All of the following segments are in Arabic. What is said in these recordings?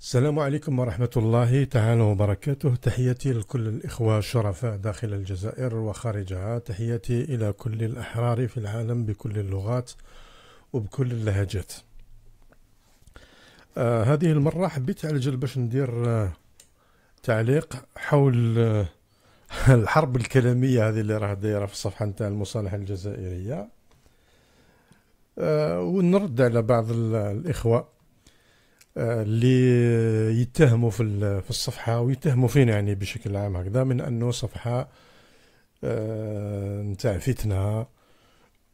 السلام عليكم ورحمة الله تعالى وبركاته. تحياتي لكل الإخوة الشرفاء داخل الجزائر وخارجها. تحياتي إلى كل الأحرار في العالم بكل اللغات وبكل اللهجات. آه هذه المرة حبيت على جل باش ندير آه تعليق حول آه الحرب الكلامية هذه اللي راه دايرة في الصفحة نتاع المصالحة الجزائرية. آه ونرد على بعض الإخوة. اللي يتهموا في في الصفحة ويتهموا فينا يعني بشكل عام هكذا من أنه صفحة آه، نتاع فتنة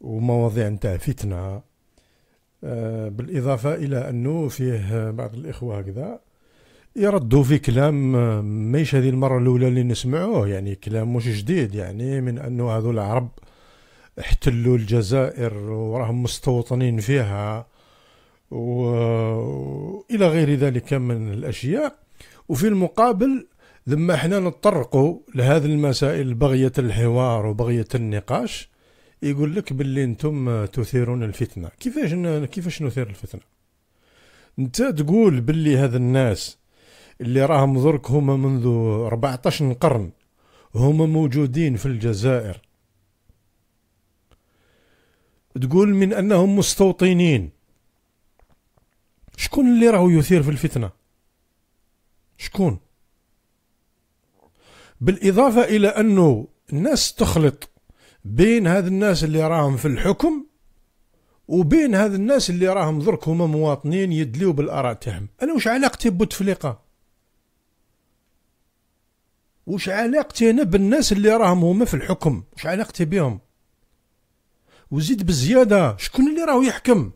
ومواضيع نتاع فتنة آه، بالإضافة إلى أنه فيه بعض الإخوة هكذا يردوا في كلام آه، ماهيش هذه المرة الأولى اللي نسمعوه يعني كلام مش جديد يعني من أنه هذو العرب احتلوا الجزائر وراهم مستوطنين فيها وإلى غير ذلك من الأشياء. وفي المقابل لما إحنا نتطرقوا لهذه المسائل بغية الحوار وبغية النقاش يقول لك باللي أنتم تثيرون الفتنة. كيفاش كيفاش نثير الفتنة؟ أنت تقول باللي هذا الناس اللي راهم ضرك هما منذ 14 قرن هما موجودين في الجزائر. تقول من أنهم مستوطنين. شكون اللي راهو يثير في الفتنة؟ شكون؟ بالإضافة إلى أنه الناس تخلط بين هذا الناس اللي راهم في الحكم وبين هذا الناس اللي راهم درك هما مواطنين يدليو بالآراء تاعهم. أنا وش علاقتي بوتفليقة وش علاقتي أنا بالناس اللي راهم هما في الحكم؟ وش علاقتي بهم وزيد بزيادة شكون اللي راهو يحكم؟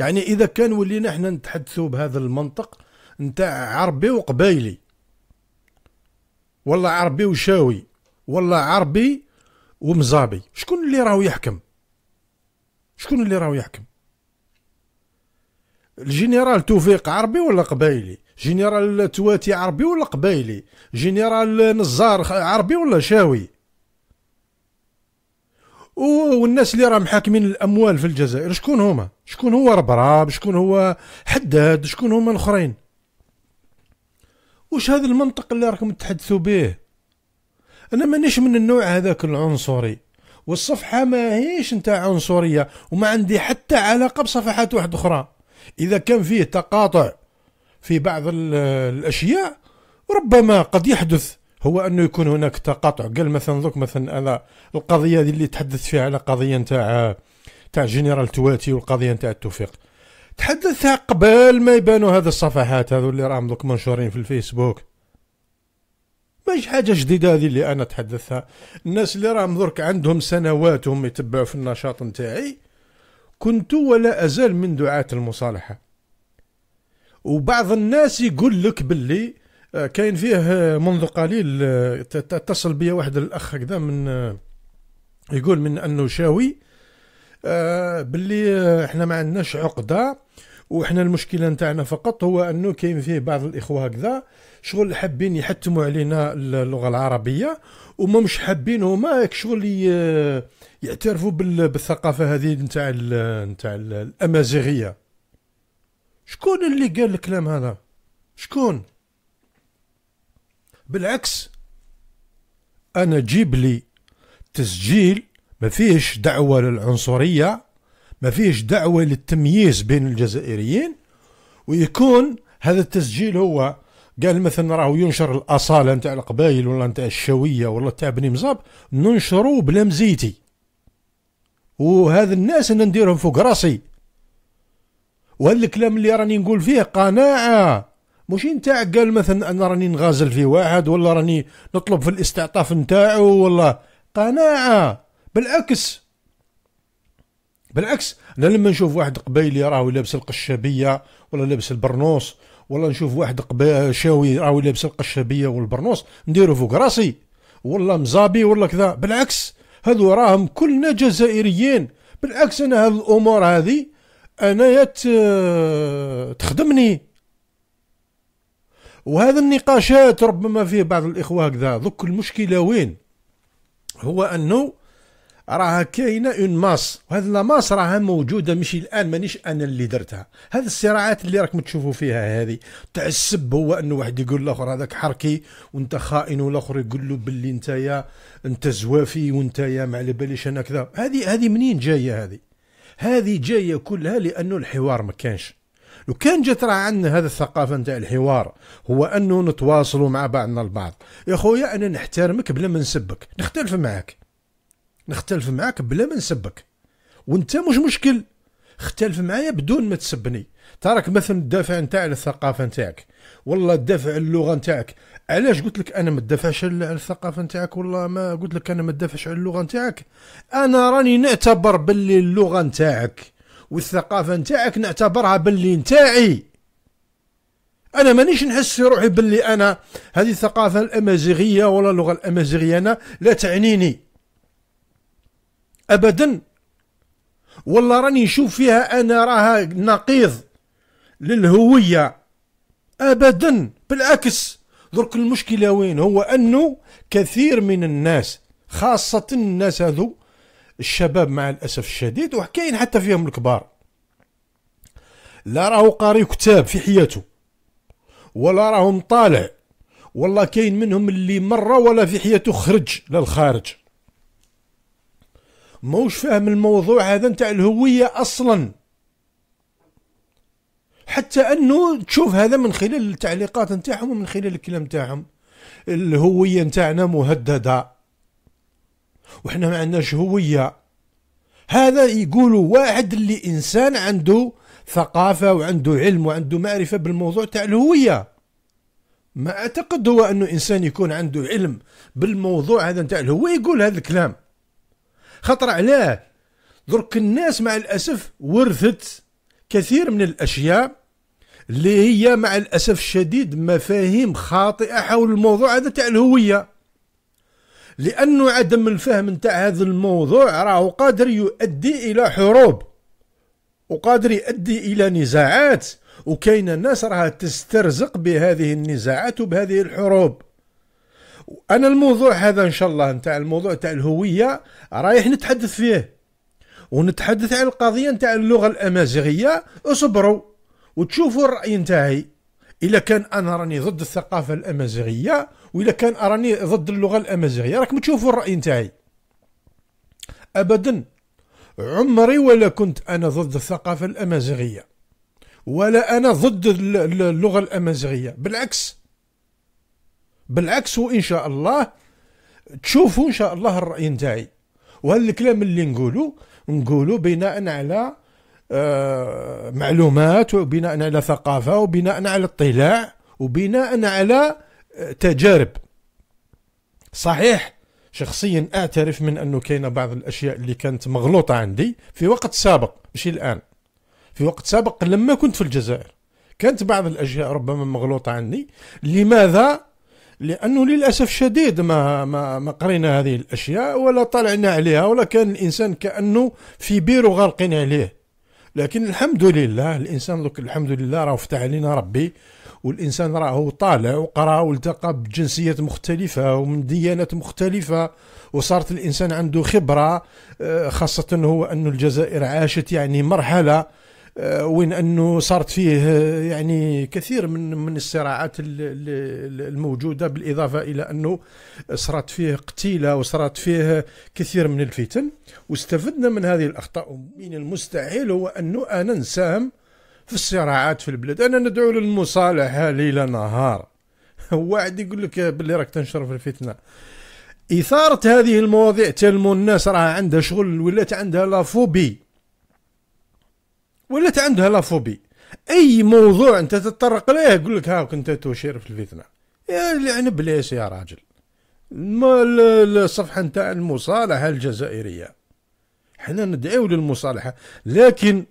يعني إذا كان ولينا إحنا نتحدثوا بهذا المنطق نتاع عربي وقبايلي. والله عربي وشاوي والله عربي ومزابي. شكون اللي راهو يحكم؟ شكون اللي راهو يحكم؟ الجنرال توفيق عربي ولا قبايلي؟ جنرال تواتي عربي ولا قبايلي؟ جنرال نزار عربي ولا شاوي؟ والناس اللي راهم حاكمين الأموال في الجزائر شكون هما؟ شكون هو ربراب؟ شكون هو حداد؟ شكون هما الأخرين؟ وش هذا المنطق اللي راكم تحدثوا به؟ أنا مانيش من النوع هذاك العنصري والصفحة ما هيش نتاع عنصرية وما عندي حتى علاقة بصفحات واحدة أخرى. إذا كان فيه تقاطع في بعض الأشياء ربما قد يحدث. هو أنه يكون هناك تقاطع. قال مثلا ذوك مثلا أنا القضية اللي تحدثت فيها على قضية نتاع تاع جنرال تواتي والقضية نتاع التوفيق. تحدثتها قبل ما يبانوا هذه الصفحات هذو اللي راهم دوك منشورين في الفيسبوك. ماهيش حاجة جديدة هذه اللي أنا تحدثتها الناس اللي راهم درك عندهم سنوات وهم يتبعوا في النشاط نتاعي كنت ولا أزال من دعاة المصالحة. وبعض الناس يقول لك باللي كاين فيه آه، منذ قليل آه، اتصل بي واحد الأخ هكذا من يقول من انه شاوي باللي إحنا ما عندناش عقدة وحنا المشكلة نتاعنا فقط هو أنه كاين فيه بعض الإخوة هكذا شغل حابين يحتموا علينا اللغة العربية وما مش حابين هما شغل يعترفوا بالثقافة هذه نتاع نتاع الأمازيغية. شكون اللي قال الكلام هذا؟ شكون؟ بالعكس أنا جيب لي تسجيل ما فيهش دعوة للعنصرية ما فيهش دعوة للتمييز بين الجزائريين ويكون هذا التسجيل هو قال مثلا راهو ينشر الأصالة نتاع القبائل ولا نتاع الشوية ولا تاع بني مزاب ننشروا بلا مزيتي وهذا الناس أنا نديرهم فوق راسي. وهذا الكلام اللي راني نقول فيه قناعة. مش نتاع قال مثلا أنا راني نغازل في واحد ولا راني نطلب في الاستعطاف نتاعو ولا؟ قناعة. بالعكس. بالعكس. أنا لما نشوف واحد قبيلي راهو لابس القشابية ولا لابس البرنوس ولا نشوف واحد شاوي راهو لابس القشابية والبرنوس نديرو فوق راسي. والله مزابي ولا كذا. بالعكس. هذو راهم كلنا جزائريين. بالعكس أنا هذه الأمور هذه أنا تخدمني. وهذا النقاشات ربما فيه بعض الإخوة هكذا. ذوك المشكلة وين؟ هو أنه راها كاينة une masse وهذه la masse راها موجودة ماشي الآن مانيش أنا اللي درتها. هذه الصراعات اللي راكم تشوفوا فيها هذه. تاع السب هو أنه واحد يقول الآخر هذاك حركي. وأنت خائن والآخر يقول له باللي أنت يا أنت زوافي وأنت يا ما على باليش أنا كذا. هذه هذه منين جاية هذه؟ هذه جاية كلها لأنه الحوار ما كانش. لو كان جات راه عندنا هذا الثقافة نتاع الحوار هو أنه نتواصلوا مع بعضنا البعض. يا خويا أنا نحترمك بلا ما نسبك. نختلف معك نختلف معاك بلا ما نسبك. وأنت مش مشكل. اختلف معايا بدون ما تسبني. تراك مثلا الدافع نتاع الثقافة نتاعك. والله الدافع اللغة نتاعك. علاش قلت لك أنا ما تدافعش على الثقافة نتاعك؟ والله ما قلت لك أنا ما تدافعش على اللغة نتاعك. أنا راني نعتبر باللي اللغة نتاعك. والثقافة نتاعك نعتبرها باللي نتاعي. أنا مانيش نحس في روحي باللي أنا هذه الثقافة الإمازيغية ولا اللغة الامازيغيه أنا لا تعنيني. ابدا. والله راني نشوف فيها أنا راها نقيض للهوية. ابدا. بالعكس. درك المشكلة وين؟ هو أنه كثير من الناس خاصة الناس هذو الشباب مع الأسف الشديد وكاين حتى فيهم الكبار. لا راهو قاري كتاب في حياته ولا راهو مطالع والله كاين منهم اللي مرة ولا في حياته خرج للخارج موش فاهم الموضوع هذا نتاع الهوية أصلا؟ حتى أنه تشوف هذا من خلال التعليقات نتاعهم ومن خلال الكلام نتاعهم. الهوية نتاعنا مهددة. وإحنا ما عندناش هوية. هذا يقولوا واحد اللي إنسان عنده ثقافة وعنده علم وعنده معرفة بالموضوع تاع الهوية. ما أعتقد هو أنه إنسان يكون عنده علم بالموضوع هذا نتاع الهوية. يقول هذا الكلام. خطر علاه درك الناس مع الأسف ورثت كثير من الأشياء اللي هي مع الأسف الشديد مفاهيم خاطئة حول الموضوع هذا تاع الهوية. لأنه عدم الفهم نتاع هذا الموضوع راهو قادر يؤدي إلى حروب وقادر يؤدي إلى نزاعات وكاين الناس راها تسترزق بهذه النزاعات وبهذه الحروب. أنا الموضوع هذا إن شاء الله نتاع الموضوع تاع الهوية رايح نتحدث فيه ونتحدث عن القضية نتاع اللغة الأمازيغية اصبروا وتشوفوا الرأي نتاعي. إلا كان أنا راني ضد الثقافة الأمازيغية وإلا كان راني ضد اللغة الأمازيغية. راكم تشوفوا الرأي نتاعي. ابدا عمري ولا كنت أنا ضد الثقافة الأمازيغية ولا أنا ضد اللغة الأمازيغية. بالعكس بالعكس وإن شاء الله تشوفوا إن شاء الله الرأي نتاعي. وهذا الكلام اللي نقوله نقوله بناء على آه معلومات وبناء على ثقافة وبناء على اطلاع وبناء على تجارب. صحيح شخصيا أعترف من أنه كاين بعض الأشياء اللي كانت مغلوطة عندي في وقت سابق مش الآن. في وقت سابق لما كنت في الجزائر كانت بعض الأشياء ربما مغلوطة عندي. لماذا؟ لأنه للأسف الشديد ما ما ما قرينا هذه الأشياء ولا طلعنا عليها ولا كان الإنسان كأنه في بير غارقين عليه. لكن الحمد لله الإنسان الحمد لله راه فتح علينا ربي. والإنسان راهو طالع وقرأ والتقى بجنسيات مختلفة ومن ديانات مختلفة وصارت الإنسان عنده خبرة آه، خاصة هو انه الجزائر عاشت يعني مرحلة آه، وين أنه صارت فيه آه، يعني كثير من من الصراعات الموجودة بالإضافة إلى أنه صارت فيه قتيلة وصارت فيه كثير من الفتن. واستفدنا من هذه الأخطاء من المستحيل هو أنه أنا نساهم في الصراعات في البلاد. أنا ندعو للمصالحة ليل نهار. واحد يقول لك باللي راك تنشر في الفتنة. إثارة هذه المواضيع تلمو الناس راه عندها شغل ولات عندها لافوبي ولات عندها لافوبي أي موضوع أنت تتطرق ليه يقول لك ها كنت تشير في الفتنة. يا يعني بليس يا راجل. الصفحة نتاع المصالحة الجزائرية. حنا ندعيو للمصالحة. لكن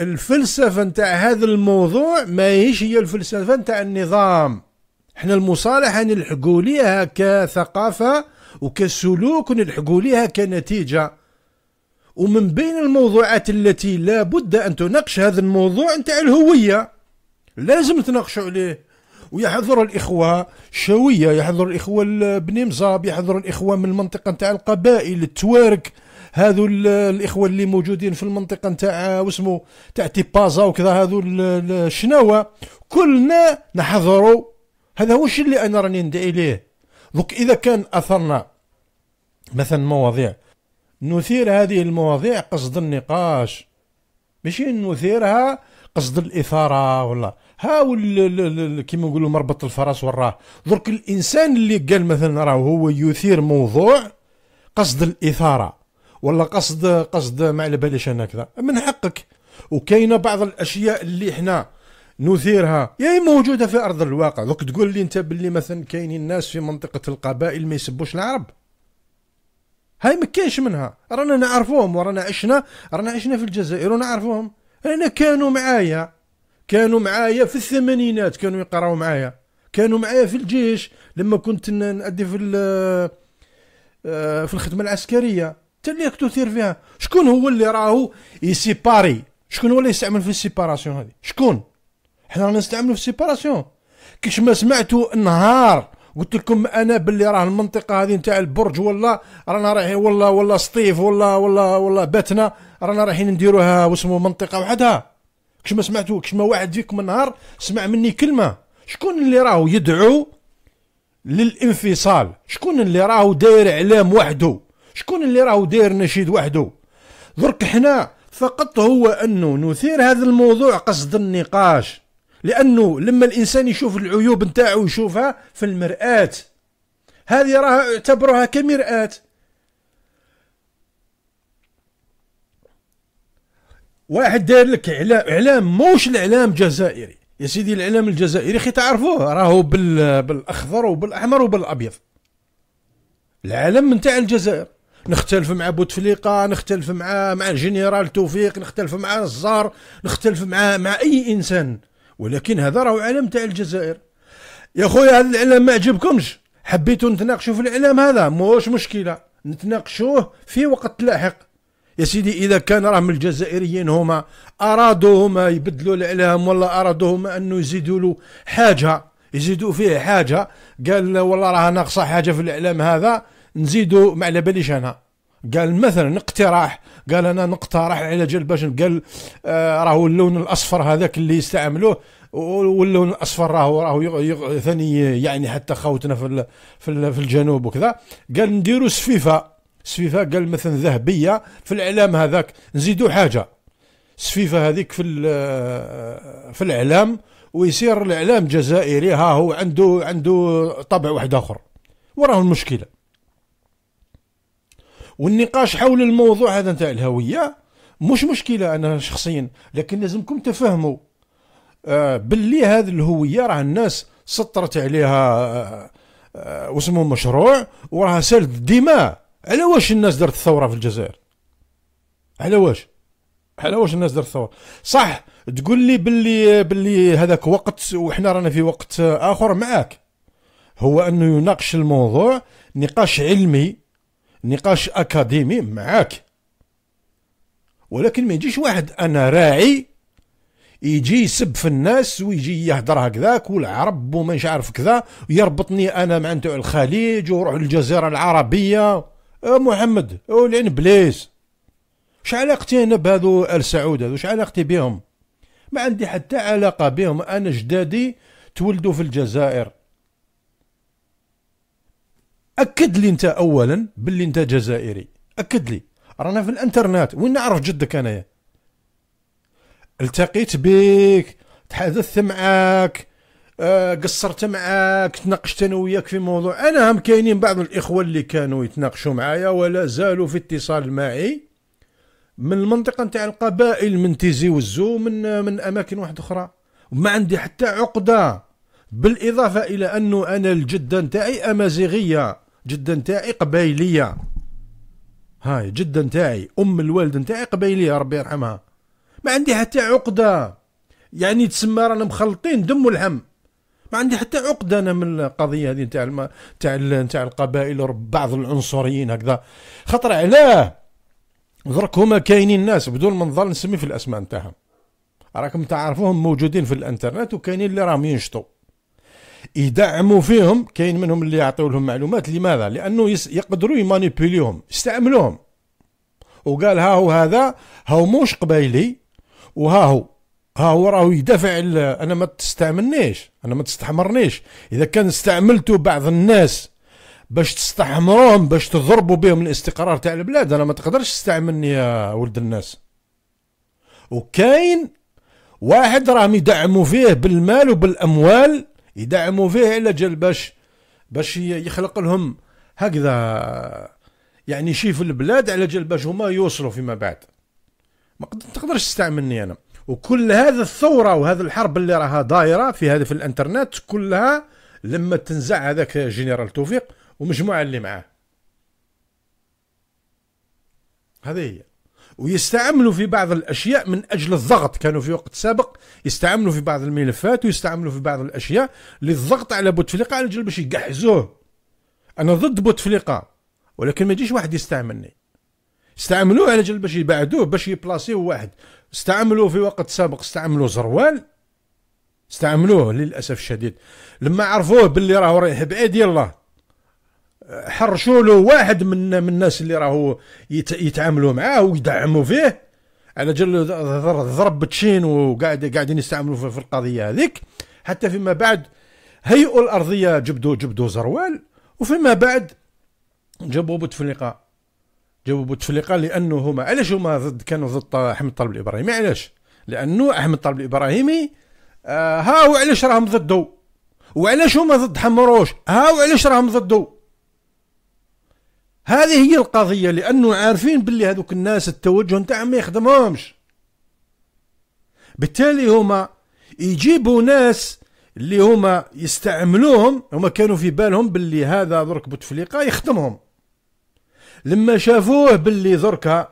الفلسفة نتاع هذا الموضوع ما هيش هي الفلسفة نتاع النظام. حنا المصالحة نلحقوا ليها كثقافة وكسلوك ونلحقوا ليها كنتيجة. ومن بين الموضوعات التي لا بد أن تناقش هذا الموضوع نتاع الهوية. لازم تناقشوا عليه ويحضر الإخوة شوية يحضر الإخوة بني مصاب يحضر الإخوة من المنطقة نتاع القبائل التوارك. هذو الإخوة اللي موجودين في المنطقة نتاع واسمو تاع تيبازا وكذا هذو الشناوة. كلنا نحضروا. هذا هو الشيء اللي أنا راني ندعي ليه؟ دوك إذا كان أثرنا مثلا مواضيع نثير هذه المواضيع قصد النقاش. ماشي نثيرها قصد الإثارة ولا. ها كيما نقولوا مربط الفرس وراه درك الإنسان اللي قال مثلا راه هو يثير موضوع قصد الإثارة. ولا قصد قصد ما على باليش أنا كذا. من حقك. وكاينة بعض الأشياء اللي إحنا نثيرها. يا موجودة في أرض الواقع. دوك تقول لي أنت باللي مثلا كاينين الناس في منطقة القبائل ما يسبوش العرب. هاي ما كاينش منها. رانا نعرفوهم ورانا عشنا رانا عشنا في الجزائر ونعرفوهم. أنا كانوا معايا. كانوا معايا في الثمانينات. كانوا يقراوا معايا. كانوا معايا في الجيش. لما كنت نأدي في آه، في الخدمة العسكرية. انت اللي تثير فيها. شكون هو اللي راهو ي séparer؟ شكون هو اللي يستعمل في ال séparation هذه؟ شكون؟ حنا رانا نستعملوا في ال séparation. كيش ما سمعتوا النهار قلت لكم أنا باللي راه المنطقة هذه نتاع البرج ولا رانا رايحين ولا ولا سطيف ولا ولا ولا باتنا رانا رايحين نديروها واسمو منطقة وحدها. كش ما سمعتوا كش ما واحد فيكم النهار سمع مني كلمة. شكون اللي راهو يدعو للانفصال؟ شكون اللي راهو داير إعلام وحده؟ شكون اللي راهو داير نشيد وحده؟ درك حنا فقط هو انه نثير هذا الموضوع قصد النقاش لأنه لما الانسان يشوف العيوب نتاعو يشوفها في المرآة. هذه راه اعتبروها كمرآة. واحد داير لك إعلام إعلام موش الإعلام الجزائري؟ يا سيدي الإعلام الجزائري خي تعرفوه راهو بال... بالأخضر وبالأحمر وبالأبيض. العالم نتاع الجزائر. نختلف مع بوتفليقة نختلف مع مع الجنرال توفيق نختلف مع الزار نختلف مع مع أي إنسان. ولكن هذا راهو علم تاع الجزائر. يا خويا هذا الإعلام ما عجبكمش؟ حبيتوا نتناقشوا في الإعلام هذا؟ موش مشكلة. نتناقشوه في وقت لاحق. يا سيدي إذا كان راهم الجزائريين هما ارادوا هما يبدلوا الإعلام ولا ارادوا هما انه يزيدوا له حاجة يزيدوا فيه حاجة قال والله راه ناقصة حاجة في الإعلام هذا نزيدوا ما على باليش أنا قال مثلا اقتراح قال أنا نقترح على جال باش قال آه راهو اللون الأصفر هذاك اللي يستعملوه واللون الأصفر راهو راهو ثاني يعني حتى خوتنا في في, في الجنوب وكذا. قال نديروا سفيفة. سفيفة قال مثلا ذهبية في الإعلام هذاك. نزيدوا حاجة. سفيفة هذيك في في الإعلام ويصير الإعلام جزائري ها هو عنده عنده طبع واحد آخر. وراه المشكلة. والنقاش حول الموضوع هذا نتاع الهوية مش مشكلة أنا شخصيا لكن لازمكم تفهموا. آه باللي هذه الهوية راه الناس سطرت عليها آه آه واسمه مشروع وراها سالت الدماء على واش الناس دارت الثورة في الجزائر؟ على واش؟ على واش الناس دارت الثورة؟ صح تقول لي باللي باللي هذاك وقت وحنا رانا في وقت آخر معاك. هو أنه يناقش الموضوع نقاش علمي نقاش أكاديمي معاك. ولكن ما يجيش واحد أنا راعي يجي يسب في الناس ويجي يهدر هكذاك والعرب وما عارف كذا ويربطني أنا مع نتوع الخليج وروح للجزيرة العربية. أه محمد ولعن بليس وش علاقتي أنا بهذو آل سعود هذو؟ وش علاقتي بهم؟ ما عندي حتى علاقة بهم. أنا جدادي تولدوا في الجزائر. أكد لي أنت اولا باللي أنت جزائري. أكد لي. رانا في الإنترنت. وين نعرف جدك أنايا؟ التقيت بك تحدثت معاك. أه قصرت معاك. تناقشت أنا وياك في موضوع. أنا هم كاينين بعض الاخوه اللي كانوا يتناقشوا معايا ولا زالوا في اتصال معي. من المنطقة نتاع القبائل من تيزي وزو من من أماكن واحدة أخرى. وما عندي حتى عقدة. بالإضافة إلى أنه أنا الجدة نتاعي أمازيغية. جدة نتاعي قبايلية هاي جدة نتاعي أم الوالد نتاعي قبايلية ربي يرحمها. ما عندي حتى عقدة. يعني تسمى رانا مخلطين دم ولحم ما عندي حتى عقدة أنا من القضية هذه نتاع الم... نتاع نتاع القبائل بعض العنصريين هكذا. خطر علاه درك هما كاينين ناس بدون ما نظل نسمي في الأسماء نتاعهم. راكم تعرفوهم موجودين في الإنترنت وكاينين اللي راهم ينشطوا. يدعموا فيهم كاين منهم اللي يعطيو لهم معلومات لماذا؟ لأنه يقدروا يمانيبيليوهم يستعملوهم. وقال ها هو هذا هو موش قبايلي وها هو ها هو راهو يدافع أنا ما تستعملنيش أنا ما تستحمرنيش. إذا كان استعملتوا بعض الناس باش تستحمروهم باش تضربوا بهم الاستقرار تاع البلاد أنا ما تقدرش تستعملني يا ولد الناس. وكاين واحد راهم يدعموا فيه بالمال وبالأموال يدعموا فيه على جال باش باش يخلق لهم هكذا يعني شي في البلاد على جال باش هما يوصلوا فيما بعد. ما تقدرش تستعملني أنا. وكل هذا الثورة وهذا الحرب اللي راها دايرة في هذا في الإنترنت كلها لما تنزع هذاك جنرال توفيق ومجموعة اللي معاه. هذه هي. ويستعملوا في بعض الأشياء من أجل الضغط. كانوا في وقت سابق يستعملوا في بعض الملفات ويستعملوا في بعض الأشياء للضغط على بوتفليقة على أجل باش يقحزوه. أنا ضد بوتفليقة ولكن ما يجيش واحد يستعملني. استعملوه على جال باش يبعدوه باش يبلاصيو واحد. استعملوه في وقت سابق استعملوا زروال. استعملوه للأسف الشديد. لما عرفوه باللي راهو رايح بعيد يلا. حرشوا له واحد من من الناس اللي راهو يتعاملوا معاه ويدعموا فيه. على جل ضرب بتشين وقاعد قاعدين يستعملوا في القضية هذيك. حتى فيما بعد هيئوا الأرضية جبدوا جبدوا زروال. وفيما بعد جابوا بوتفليقه جابوا بوتفليقه لأنه هما علاش هما ضد كانوا ضد أحمد طالب الإبراهيمي؟ علاش؟ لأنه أحمد طالب الإبراهيمي آه ها هو علاش راهم ضده وعلاش هما ضد حمروش؟ ها هو علاش راهم ضده هذه هي القضية لأنه عارفين باللي هذوك الناس التوجه نتاعهم ما يخدمهمش. بالتالي هما يجيبوا ناس اللي هما يستعملوهم هما كانوا في بالهم باللي هذا درك بوتفليقة يخدمهم. لما شافوه باللي دركا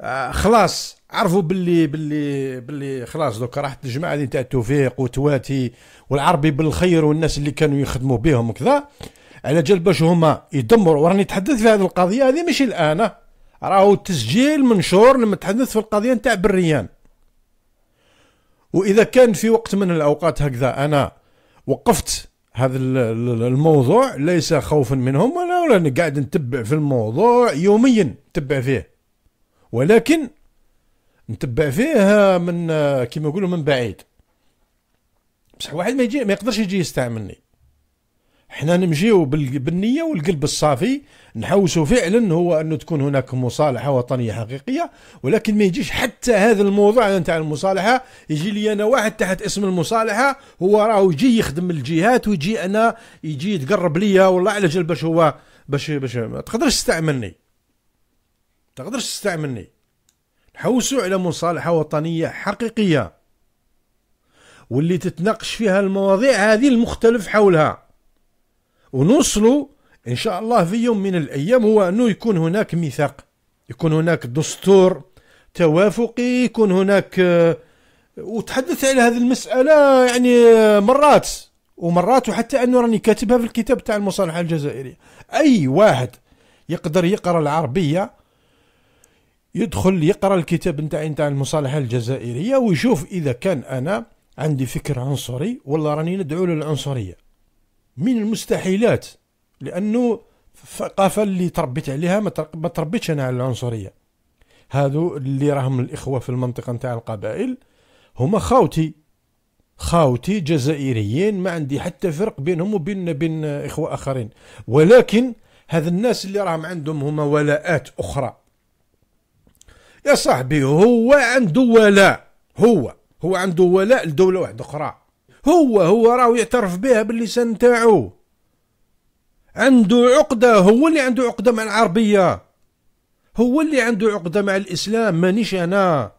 آه خلاص عرفوا باللي باللي باللي خلاص دوكا راحت الجماعه اللي تاع توفيق وتواتي والعربي بالخير والناس اللي كانوا يخدموا بهم وكذا. على جال باش هما يدمروا. وراني نتحدث في هذه القضية هذه ماشي الآن. راهو التسجيل منشور لما نتحدث في القضية نتاع بريان. وإذا كان في وقت من الأوقات هكذا أنا وقفت هذا الموضوع ليس خوفا منهم ولا ولا قاعد نتبع في الموضوع يوميا نتبع فيه. ولكن نتبع فيه من كما يقولوا من بعيد. بصح واحد ما يجي ما يقدرش يجي يستعملني. إحنا نمشيو بالنية والقلب الصافي نحوسوا فعلا هو أنه تكون هناك مصالحة وطنية حقيقية ولكن ما يجيش حتى هذا الموضوع نتاع المصالحة يجي لي أنا واحد تحت اسم المصالحة هو راهو يجي يخدم الجهات ويجي أنا يجي يتقرب ليا والله على جال باش هو باش باش ما تقدرش تستعملني. تقدرش تستعملني. نحوسوا على مصالحة وطنية حقيقية. واللي تتناقش فيها المواضيع هذه المختلف حولها. ونوصلوا إن شاء الله في يوم من الأيام هو أنه يكون هناك ميثاق يكون هناك دستور توافقي يكون هناك آه، وتحدث على هذه المسألة يعني مرات ومرات وحتى أنه راني كاتبها في الكتاب تاع المصالحه الجزائرية. أي واحد يقدر يقرأ العربية يدخل يقرأ الكتاب نتاعي نتاع المصالحه الجزائرية ويشوف إذا كان أنا عندي فكر عنصري ولا راني ندعو للعنصرية. من المستحيلات لأنه الثقافه اللي تربيت عليها ما تربيتش أنا على العنصرية. هادو اللي راهم الإخوة في المنطقة نتاع القبائل هما خاوتي خاوتي جزائريين ما عندي حتى فرق بينهم وبين بين إخوة آخرين. ولكن هذا الناس اللي راهم عندهم هما ولاءات أخرى. يا صاحبي هو عنده ولاء هو هو عنده ولاء لدولة واحدة أخرى. هو هو راهو يعترف بها باللسان نتاعو عنده عقدة هو اللي عنده عقدة مع العربية. هو اللي عنده عقدة مع الإسلام مانيش أنا.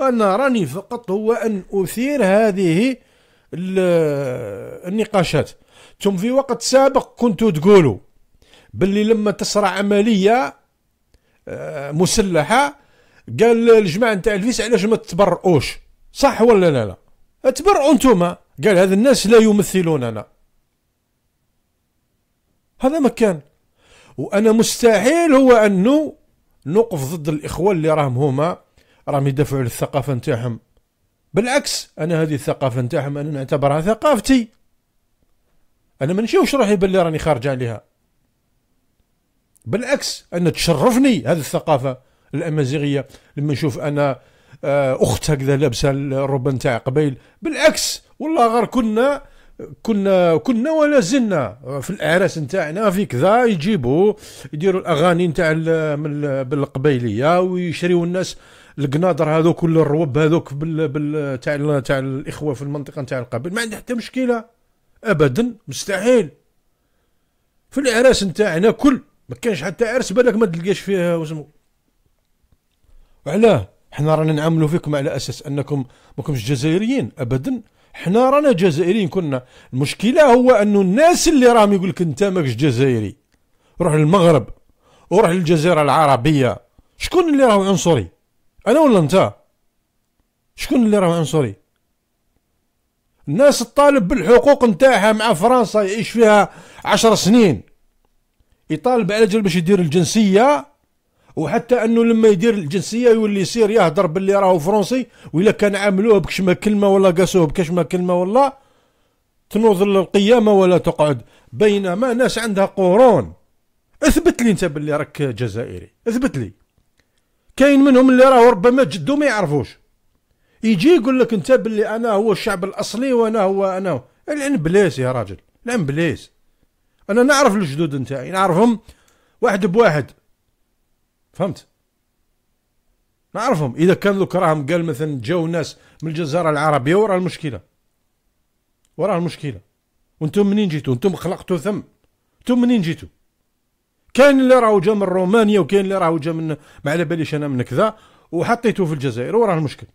أنا راني فقط هو أن أثير هذه النقاشات. ثم في وقت سابق كنتوا تقولوا باللي لما تصرى عملية آه، مسلحة قال الجماعة نتاع الفيس علاش ما تتبرؤوش؟ صح ولا لا؟ لا. اتبرعوا انتوما. قال هذا الناس لا يمثلوننا. هذا مكان. وأنا مستحيل هو انه نوقف ضد الاخوه اللي راهم هما. راهم يدافعوا على الثقافة نتاعهم. بالعكس أنا هذه الثقافة نتاعهم أنا نعتبرها ثقافتي. أنا ما نشوفش روحي باللي راني خارج عليها. بالعكس أنا تشرفني هذه الثقافة الأمازيغية. لما نشوف أنا أخت هكذا لابسة الروبه نتاع قبيل. بالعكس والله غير كنا كنا كنا ولا زلنا في الأعراس نتاعنا في كذا يجيبوا يديروا الأغاني نتاع بالقبيلية ويشريوا الناس القناضر هذوك ولا الروب هذوك بال بال تاع تاع الإخوة في المنطقة نتاع القبيل. ما عندها حتى مشكلة. ابدا مستحيل. في الأعراس نتاعنا كل ما كانش حتى عرس بالك ما تلقاش فيه واسمو وعلاه. حنا رانا نعاملوا فيكم على أساس أنكم ماكمش جزائريين ابدا. حنا رانا جزائريين كنا. المشكلة هو انه الناس اللي راهم يقول لك أنت ماكش جزائري. روح للمغرب وروح للجزيرة العربية. شكون اللي راهو عنصري؟ أنا ولا أنت؟ شكون اللي راهو عنصري؟ الناس تطالب بالحقوق نتاعها مع فرنسا يعيش فيها عشر سنين. يطالب على جال باش يدير الجنسية. وحتى أنه لما يدير الجنسية يولي يصير يهضر باللي راهو فرنسي ولا كان عاملوه بكشمه كلمة ولا قاسوه بكشمه كلمة ولا تنوض القيامة ولا تقعد. بينما ناس عندها قرون. اثبت لي أنت باللي راك جزائري. اثبت لي. كاين منهم اللي راهو ربما جدو ما يعرفوش. يجي يقول لك أنت باللي أنا هو الشعب الأصلي وأنا هو أنا العن بليس يا راجل. العن بليس أنا نعرف الجدود نتاعي نعرفهم واحد بواحد. فهمت؟ نعرفهم. إذا كان ذوك راهم قال مثلا جاو ناس من الجزيرة العربية ورا المشكلة. ورا المشكلة. وأنتم منين جيتوا؟ أنتم خلقتوا ثم. أنتم منين جيتوا؟ كاين اللي راهو جا من رومانيا وكاين اللي راهو جا من ما على باليش أنا من كذا وحطيته في الجزائر وراه المشكل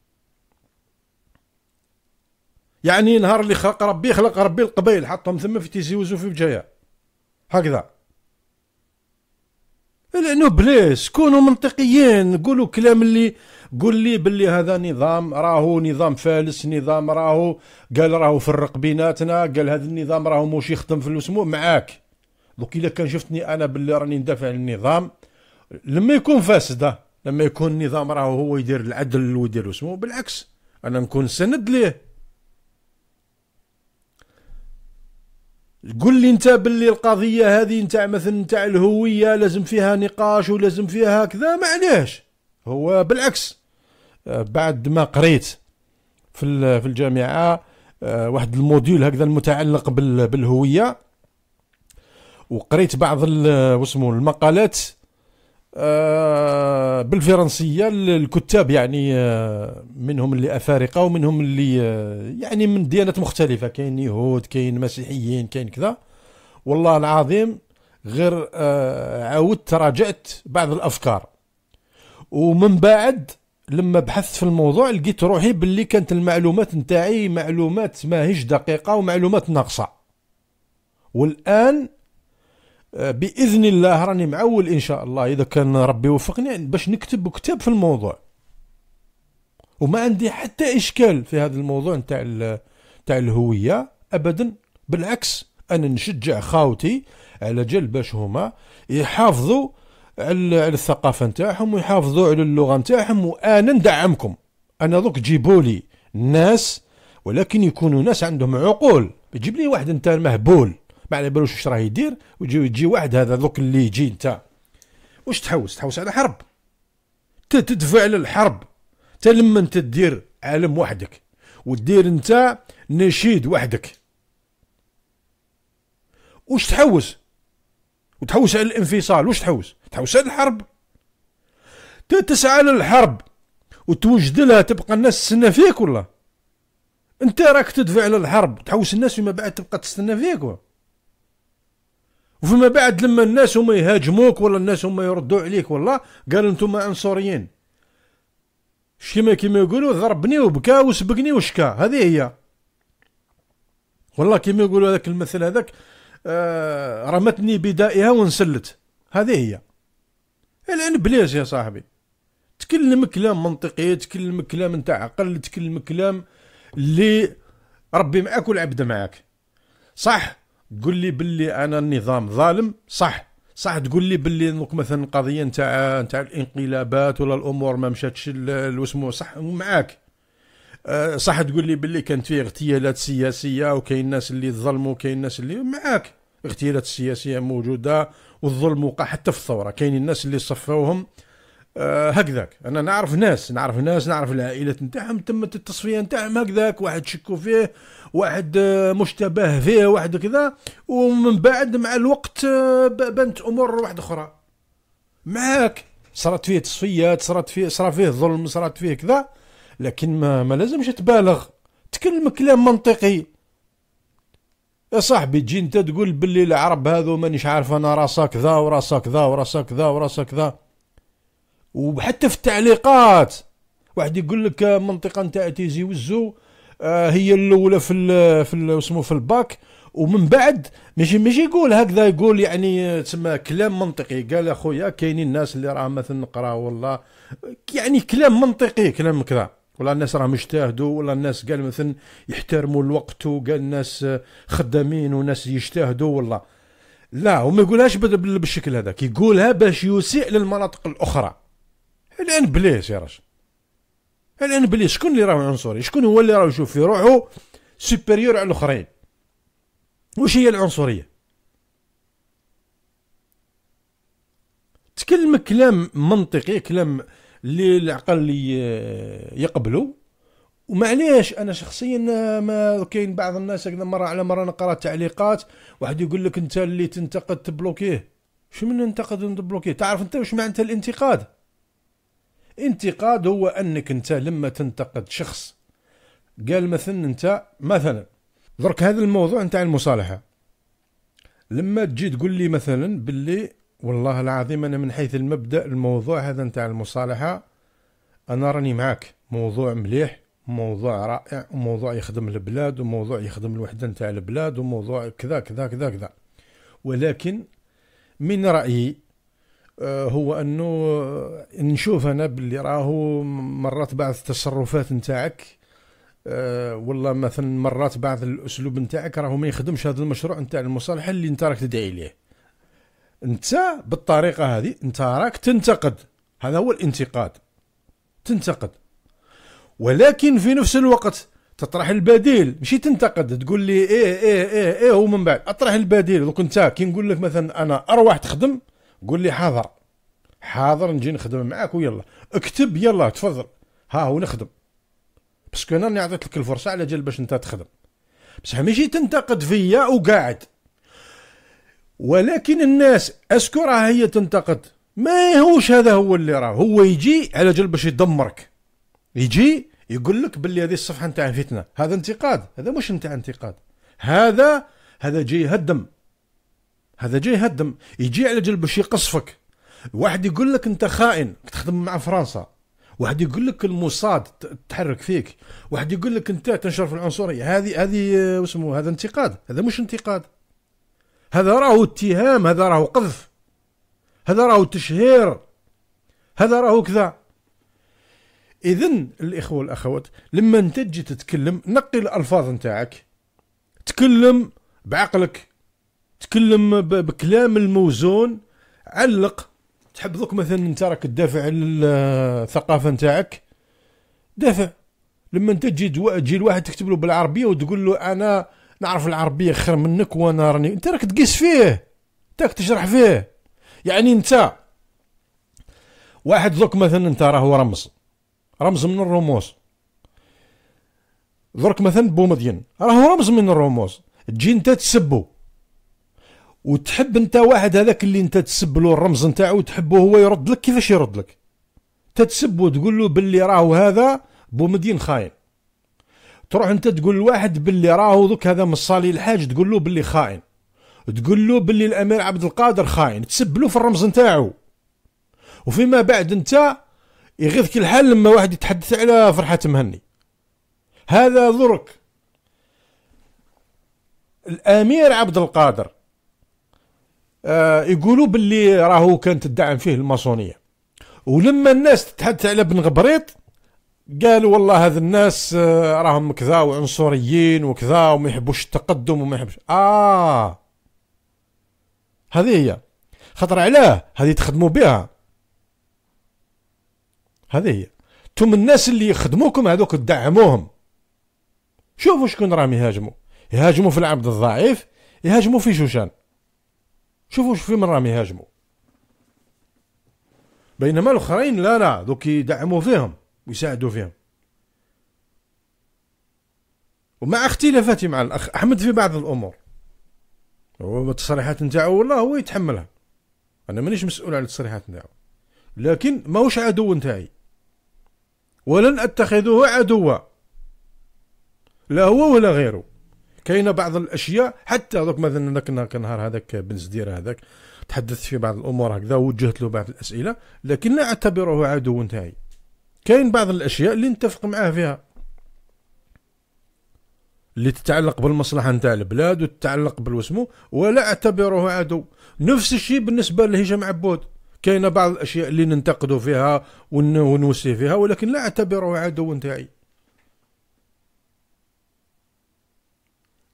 يعني نهار اللي خلق ربي خلق ربي القبائل حطهم ثم في تيزي وزو بجايه هكذا. لأنه بليس كونوا منطقيين قولوا كلام اللي قول لي باللي هذا نظام راهو نظام فالس نظام راهو قال راهو فرق بيناتنا قال هذا النظام راهو موش يخدم في الاسمو معاك. دوك إلا كان شفتني أنا باللي راني ندافع عن النظام لما يكون فاسد لما يكون النظام راهو هو يدير العدل ويدير اسمه بالعكس أنا نكون سند ليه. قول لي انت باللي القضية هذه نتاع مثلا نتاع الهوية لازم فيها نقاش ولازم فيها كذا معليش هو بالعكس آه، بعد ما قريت في في الجامعة آه، واحد الموديول هكذا المتعلق بالهوية وقريت بعض واسمه المقالات آه، بالفرنسية الكتاب يعني آه، منهم اللي أفارقة ومنهم اللي آه، يعني من ديانات مختلفة كاين يهود كاين مسيحيين كاين كذا. والله العظيم غير عاودت تراجعت بعض الأفكار. ومن بعد لما بحثت في الموضوع لقيت روحي باللي كانت المعلومات نتاعي معلومات ماهيش دقيقة ومعلومات ناقصة. والآن بإذن الله راني معول إن شاء الله إذا كان ربي يوفقني باش نكتب كتاب في الموضوع. وما عندي حتى إشكال في هذا الموضوع نتاع نتاع الهوية ابدا. بالعكس أنا نشجع خاوتي على جل باش هما يحافظوا على الثقافة نتاعهم ويحافظوا على اللغة نتاعهم وأنا ندعمكم. أنا دوك جيبوا لي ناس ولكن يكونوا ناس عندهم عقول. بيجيب لي واحد انت مهبول. ما على بالوش واش راه يدير ويجي يجي واحد هذا ذوك اللي يجي انت. واش تحوس؟ تحوس على حرب. تدفع على الحرب تا لما انت تدير عالم وحدك ودير انت نشيد وحدك. واش تحوس؟ وتحوس على الانفصال. واش تحوس؟ تحوس على الحرب. تسعى للحرب وتوجد لها تبقى الناس تستنى فيك ولا؟ انت راك تدفع على الحرب تحوس الناس فيما بعد تبقى تستنى فيك ولا؟ وفيما بعد لما الناس هما يهاجموك ولا الناس هما يردوا عليك والله قالوا أنتم عنصريين كيما كيما يقولوا ضربني وبكى وسبقني وشكى هذه هي. والله كيما يقولوا هذاك المثل هذاك آه رمتني بدائها وانسلت هذه هي. الان بليس يا صاحبي تكلم كلام منطقي تكلم كلام نتاع عقل تكلم كلام اللي ربي معك والعبد معك. صح؟ تقول لي باللي أنا النظام ظالم؟ صح. صح تقول لي باللي مثلا قضية نتاع نتاع الانقلابات ولا الأمور ما مشاتش واسمو. صح معاك. أه، صح تقول لي باللي كانت فيه اغتيالات سياسية وكاين الناس اللي ظلموا وكاين الناس اللي معاك. اغتيالات سياسية موجودة والظلم وقع حتى في الثورة. كاين الناس اللي صفوهم. آه هكذاك. أنا نعرف ناس نعرف ناس نعرف العائلات نتاعهم تمت التصفية نتاعهم هكذاك. واحد شكوا فيه واحد آه مشتبه فيه واحد كذا. ومن بعد مع الوقت آه بنت أمور واحدة أخرى. معاك. صارت فيه تصفيات صارت فيه صار فيه ظلم صارت فيه كذا. لكن ما, ما لازمش تبالغ. تكلم كلام منطقي. يا صاحبي تجي أنت تقول باللي العرب هذو مانيش عارف أنا راسا كذا وراسا كذا وراسا كذا وراسا كذا وحتى في التعليقات. واحد يقول لك منطقة نتاع تيزي وزو آه هي الأولى في في اسمه في الباك. ومن بعد ماشي ماشي يقول هكذا يقول يعني تسمى كلام منطقي. قال أخويا كاينين الناس اللي راه مثلا نقرأ والله. يعني كلام منطقي كلام كذا. ولا الناس راهم يجتهدوا ولا الناس قال مثلا يحترموا الوقت وقال الناس خدامين وناس يجتهدوا والله. لا هو ما يقولهاش بالشكل هذاك. يقولها باش يسيء للمناطق الأخرى. الان بليس يا رجل. الان بليس شكون اللي راه عنصري شكون هو اللي راه يشوف في روحه سوبيريور على الاخرين؟ وش هي العنصرية؟ تكلم كلام منطقي كلام اللي العقل يقبلوا ومعليش أنا شخصيا ما كاين بعض الناس هكذا مرة على مرة نقرأ تعليقات واحد يقول لك أنت اللي تنتقد تبلوكيه. شو من ننتقد ونبلوكيه تعرف أنت وش معنى الانتقاد؟ انتقاد هو أنك أنت لما تنتقد شخص. قال مثلا أنت مثلا درك هذا الموضوع نتاع المصالحة. لما تجي تقول لي مثلا باللي والله العظيم أنا من حيث المبدأ الموضوع هذا نتاع المصالحة أنا راني معاك. موضوع مليح موضوع رائع وموضوع يخدم البلاد وموضوع يخدم الوحدة نتاع البلاد وموضوع كذا كذا كذا كذا. ولكن من رأيي هو أنه آه، نشوف أنا باللي راهو مرات بعض التصرفات نتاعك أه والله مثلا مرات بعض الأسلوب نتاعك راهو ما يخدمش هذا المشروع نتاع المصالحه اللي أنت راك تدعي ليه. أنت بالطريقة هذه أنت راك تنتقد. هذا هو الانتقاد. تنتقد. ولكن في نفس الوقت تطرح البديل. ماشي تنتقد تقول لي إيه إيه إيه إيه ومن بعد. أطرح البديل. دوك انت كي نقول لك مثلا أنا أروح تخدم قول لي حاضر. حاضر نجي نخدم معاك ويلا. اكتب يلا تفضل. ها هو نخدم. parce que أنا عطيت لك الفرصة على جال باش أنت تخدم. بصح ماشي تنتقد فيا وقاعد. ولكن الناس est-ce que راه هي تنتقد؟ ما هوش هذا هو اللي راه. هو يجي على جال باش يدمرك. يجي يقول لك باللي هذه الصفحة نتاع فتنه هذا انتقاد. هذا مش نتاع انتقاد. هذا هذا جاي يهدم هذا جاي يهدم يجي على جال باش يقصفك واحد يقول لك أنت خائن تخدم مع فرنسا. واحد يقول لك الموساد تحرك فيك. واحد يقول لك أنت تنشر في العنصرية. هذه هذه اسمه هذا انتقاد. هذا مش انتقاد. هذا راهو اتهام هذا راهو قذف. هذا راهو تشهير. هذا راهو كذا. اذا الإخوة والأخوات لما أنت تجي تتكلم نقي الألفاظ نتاعك. تكلم بعقلك. تكلم بكلام الموزون علق. تحب ذوك مثلا أنت راك تدافع عن الثقافة نتاعك؟ دافع. لما أنت تجي تجي لواحد تكتب له بالعربية وتقول له أنا نعرف العربية خير منك وأنا راني. أنت راك تقيس فيه. انت راك تشرح فيه. يعني أنت واحد ذوك مثلا أنت راهو رمز. رمز من الرموز. درك مثلا بومدين. راهو رمز من الرموز. تجي أنت تسبو وتحب انت واحد هذاك اللي انت تسب له الرمز نتاعو تحبه هو يرد لك كيفاش يرد لك. تتسب وتقول له باللي راهو هذا بومدين خاين. تروح انت تقول لواحد باللي راهو ذوك هذا من الصالي الحاج تقول له باللي خاين. تقول له باللي الأمير عبد القادر خاين. تسب له في الرمز نتاعو. وفيما بعد انت يغيظك الحال لما واحد يتحدث على فرحة مهني. هذا ذرك. الأمير عبد القادر آه يقولوا باللي راهو كانت تدعم فيه الماسونية. ولما الناس تتحدث على بن غبريط قالوا والله هذا الناس آه، راهم كذا وعنصريين وكذا وما يحبوش التقدم وما يحبوش. آه هذه هي. خطر علاه هذه تخدموا بها. هذه هي. أنتم الناس اللي يخدموكم هذوك تدعموهم. شوفوا شكون راهم يهاجموا. يهاجموا في العبد الضعيف يهاجموا في شوشان. شوفوا شوف من راهم يهاجموا بينما الأخرين لا لا دوك يدعموا فيهم ويساعدوا فيهم. ومع اختلافاتي مع الأخ أحمد في بعض الأمور. هو التصريحات نتاعو والله هو يتحملها. أنا مانيش مسؤول على التصريحات نتاعو. لكن ماهوش عدو نتاعي. ولن أتخذه عدوا. لا هو ولا غيره. كاينة بعض الأشياء حتى دوك مثلا ذاك النهار هذاك بن زدير هذاك تحدثت في بعض الأمور هكذا ووجهت له بعض الأسئلة لكن لا أعتبره عدو نتاعي كاين بعض الأشياء اللي نتفق معاه فيها. اللي تتعلق بالمصلحة نتاع البلاد وتتعلق بالوسمو ولا أعتبره عدو. نفس الشيء بالنسبة لهشام عبود. كاينة بعض الأشياء اللي ننتقدوا فيها ونوسي فيها ولكن لا أعتبره عدو نتاعي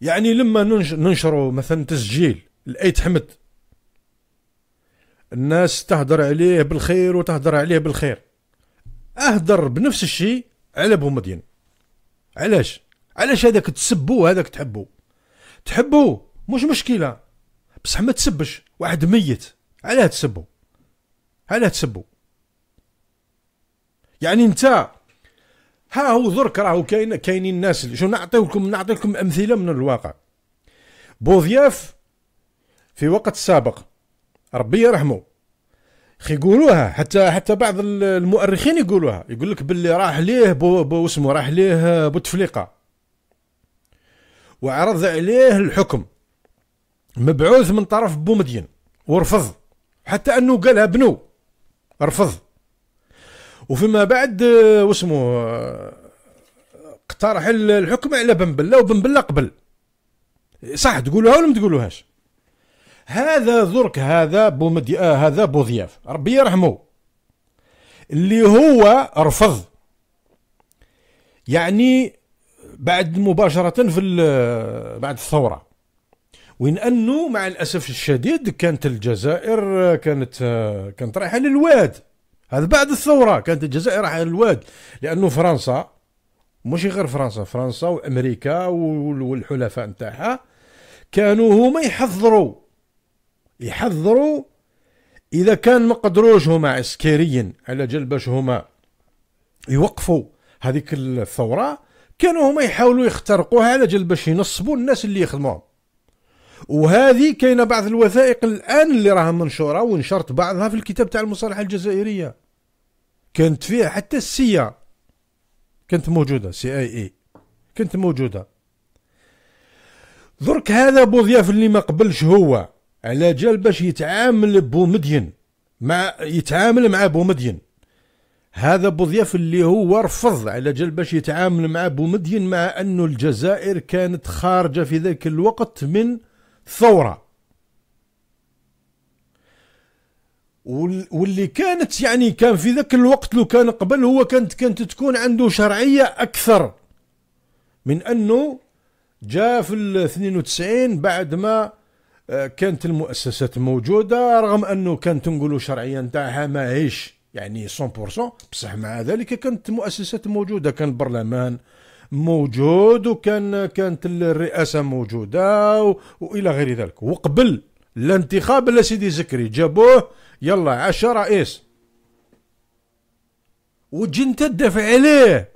يعني لما ننشروا مثلا تسجيل لأيت حمد الناس تهدر عليه بالخير وتهدر عليه بالخير. أهدر بنفس الشيء على بومدين علاش؟ علاش هذاك تسبوه هذاك تحبوه؟ تحبوه؟ مش مشكلة. بصح ما تسبش واحد ميت. علاه تسبو علاه تسبو يعني أنت ها هو درك راهو كاين كاينين الناس شو نعطي لكم أمثلة من الواقع. بوذياف في وقت سابق ربي يرحمه يقولوها حتى حتى بعض المؤرخين يقولوها يقول لك باللي راح ليه بو, بو اسمه راح ليه بوتفليقه وعرض عليه الحكم مبعوث من طرف بومدين ورفض حتى أنه قالها بنو رفض. وفيما بعد واسمه اقترح الحكم على بن بله وبن بله قبل. صح تقولوها ولا ما تقولوهاش؟ هذا ذرك هذا بومدي آه هذا بوضياف ربي يرحمه. اللي هو رفض. يعني بعد مباشرة في بعد الثورة. وين أنه مع الأسف الشديد كانت الجزائر كانت كانت رايحة للواد. هذا بعد الثورة. كانت الجزائر رايحه للواد لأنه فرنسا مش غير فرنسا فرنسا وأمريكا والحلفاء نتاعها كانوا هما يحضروا يحضروا إذا كان ما قدروش هما عسكريا على جال باش هما يوقفوا هذيك الثورة كانوا هما يحاولوا يخترقوها على جال باش ينصبوا الناس اللي يخدموهم. وهذه كاينة بعض الوثائق الآن اللي راها منشورة ونشرت بعضها في الكتاب تاع المصالحه الجزائرية. كانت فيها حتى السيا. كانت موجودة سي آي إي. كانت موجودة. درك هذا بوضياف اللي ما قبلش هو على جال باش يتعامل بومدين مع يتعامل مع بومدين هذا بوضياف اللي هو رفض على جال باش يتعامل مع بومدين مع أنه الجزائر كانت خارجة في ذاك الوقت من ثورة. واللي كانت يعني كان في ذاك الوقت لو كان قبل هو كانت كانت تكون عنده شرعية أكثر من أنه جاء في ال 92 بعد ما آه، كانت المؤسسات موجودة رغم أنه كانت نقولوا شرعية نتاعها ماهيش يعني 100% بصح مع ذلك كانت المؤسسات موجودة كان البرلمان موجود وكان كانت الرئاسة موجودة وإلى غير ذلك. وقبل الانتخاب لا سيدي زكري جابوه يلا عشا رئيس. وتجي انت تدافع عليه.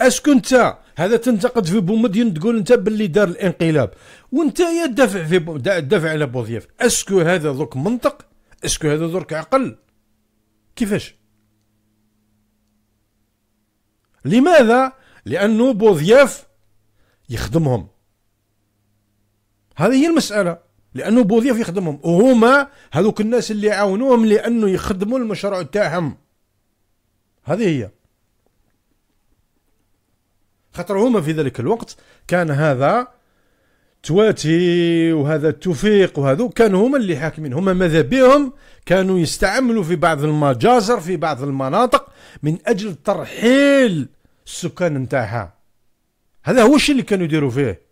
est-ce que أنت؟ هذا تنتقد في بومدين تقول أنت باللي دار الانقلاب. وأنت يا تدافع في تدافع على بوضياف. est-ce que هذا ذوك منطق؟ est-ce que هذا ذوك عقل؟ كيفاش؟ لماذا لأنه بوضياف يخدمهم. هذه هي المسألة لأنه بوضياف يخدمهم. وهما هذوك الناس اللي يعاونوهم لأنه يخدموا المشروع تاعهم. هذه هي. خاطر هما في ذلك الوقت كان هذا تواتي وهذا توفيق وهذو كانوا هما اللي حاكمين. هما ماذا بهم؟ كانوا يستعملوا في بعض المجازر في بعض المناطق من أجل ترحيل السكان نتاعها. هذا هو الشيء اللي كانوا يديروا فيه.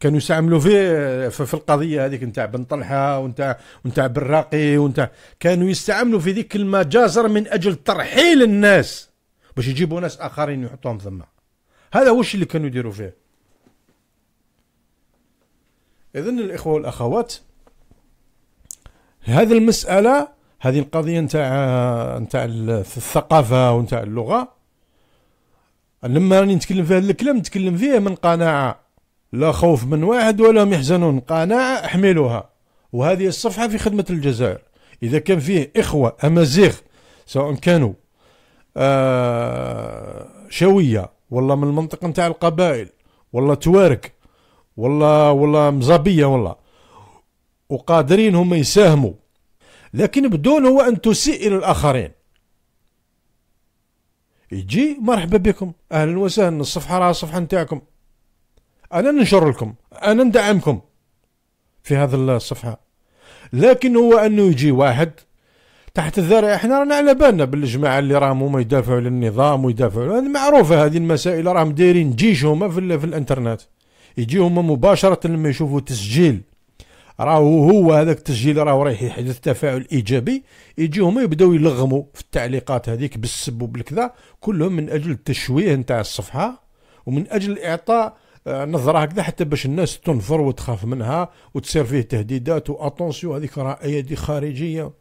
كانوا يستعملوا فيه في القضية هذيك نتاع بن طلحة ونتاع ونتاع براقي ونتاع كانوا يستعملوا في ذيك المجازر من أجل ترحيل الناس باش يجيبوا ناس آخرين يحطوهم ثم. هذا هو الشيء اللي كانوا يديروا فيه. إذن الإخوة والأخوات هذه المسألة هذه القضية نتاع نتاع الثقافة ونتاع اللغة لما راني نتكلم في هذا الكلام نتكلم فيه من قناعة. لا خوف من واحد ولا هم يحزنون. قناعة احملها وهذه الصفحة في خدمة الجزائر. إذا كان فيه إخوة أمازيغ سواء كانوا آه شوية ولا من المنطقة نتاع القبائل ولا توارك ولا ولا مزابية ولا وقادرين هم يساهموا. لكن بدون هو أن تسيء إلى الآخرين. يجي مرحبا بكم أهلا وسهلا الصفحة راه الصفحة نتاعكم. أنا ننشر لكم أنا ندعمكم في هذا الصفحة. لكن هو أنه يجي واحد تحت الذرع إحنا رانا على بالنا بالجماعة اللي راهم هما يدافعوا للنظام ويدافعوا معروفة هذه المسائل راهم دايرين جيش هما في, في الإنترنت. يجيهم مباشرة لما يشوفوا تسجيل. راهو هو هذاك التسجيل راهو رايح يحدث تفاعل إيجابي يجيهم يبداو يلغموا في التعليقات هذيك بالسب وبالكذا كلهم من أجل التشويه نتاع الصفحة ومن أجل إعطاء آه، نظرة هكذا حتى باش الناس تنفر وتخاف منها وتصير فيه تهديدات واتونسيو هذيك راه ايادي خارجية.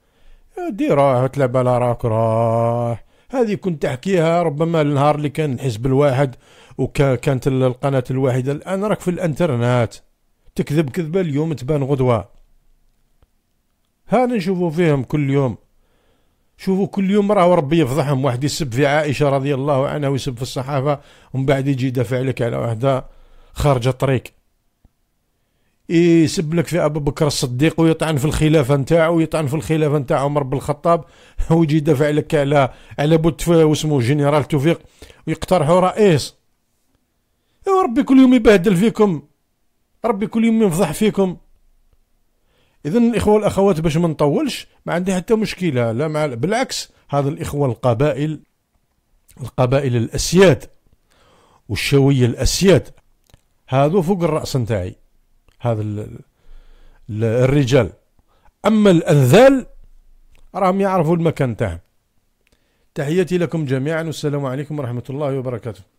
دي راه تلعب على راك راه هذه كنت تحكيها ربما النهار اللي كان الحزب الواحد وكانت القناة الواحدة الآن راك في الإنترنت. تكذب كذبة اليوم تبان غدوة. هانا نشوفوا فيهم كل يوم. شوفوا كل يوم راه ربي يفضحهم. واحد يسب في عائشة رضي الله عنها ويسب في الصحافة ومن بعد يجي يدافع لك على واحدة خارجة طريق يسب لك في أبو بكر الصديق ويطعن في الخلافة نتاعو ويطعن في الخلافة نتاع عمر بن الخطاب. ويجي يدافع لك على على بوت واسمه جنرال توفيق. ويقترحوا رئيس. ربي كل يوم يبهدل فيكم. ربي كل يوم يفضح فيكم. اذا الاخوه والأخوات باش ما نطولش ما عندي حتى مشكلة. لا مع بالعكس هذا الإخوة القبائل القبائل الأسياد والشوية الأسياد هذو فوق الرأس نتاعي هذا الرجال. أما الأنذال راهم يعرفوا المكان تاعهم. تحياتي لكم جميعا والسلام عليكم ورحمة الله وبركاته.